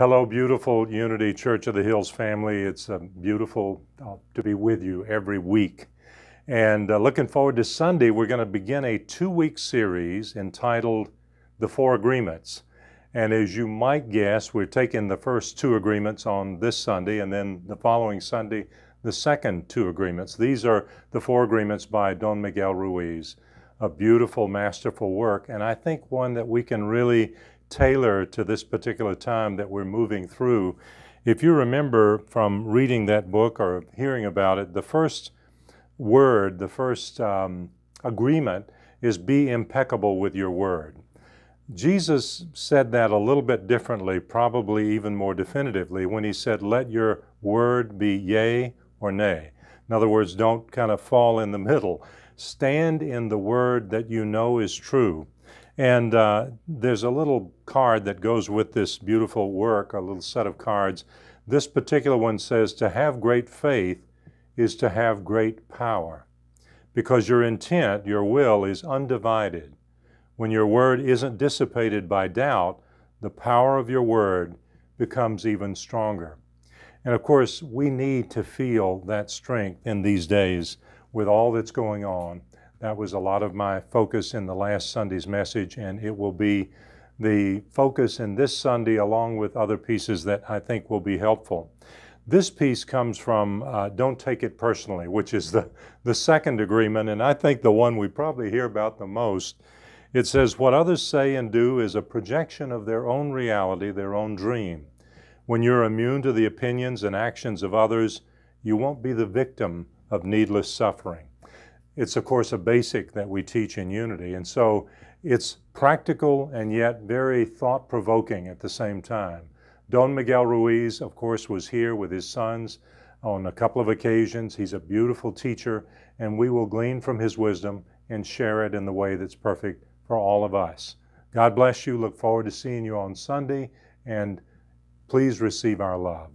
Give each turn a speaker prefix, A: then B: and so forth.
A: Hello, beautiful Unity Church of the Hills family. It's uh, beautiful uh, to be with you every week. And uh, looking forward to Sunday, we're going to begin a two week series entitled The Four Agreements. And as you might guess, we're taking the first two agreements on this Sunday, and then the following Sunday, the second two agreements. These are the four agreements by Don Miguel Ruiz. A beautiful, masterful work, and I think one that we can really tailor to this particular time that we're moving through. If you remember from reading that book or hearing about it, the first word, the first um, agreement is be impeccable with your word. Jesus said that a little bit differently, probably even more definitively, when he said, Let your word be yea or nay. In other words, don't kind of fall in the middle. Stand in the word that you know is true. And uh, there's a little card that goes with this beautiful work, a little set of cards. This particular one says, To have great faith is to have great power, because your intent, your will, is undivided. When your word isn't dissipated by doubt, the power of your word becomes even stronger. And of course, we need to feel that strength in these days with all that's going on. That was a lot of my focus in the last Sunday's message, and it will be the focus in this Sunday along with other pieces that I think will be helpful. This piece comes from uh, Don't Take It Personally, which is the, the second agreement, and I think the one we probably hear about the most. It says, What others say and do is a projection of their own reality, their own dream. When you're immune to the opinions and actions of others, you won't be the victim of needless suffering. It's, of course, a basic that we teach in Unity. And so it's practical and yet very thought provoking at the same time. Don Miguel Ruiz, of course, was here with his sons on a couple of occasions. He's a beautiful teacher, and we will glean from his wisdom and share it in the way that's perfect for all of us. God bless you. Look forward to seeing you on Sunday, and please receive our love.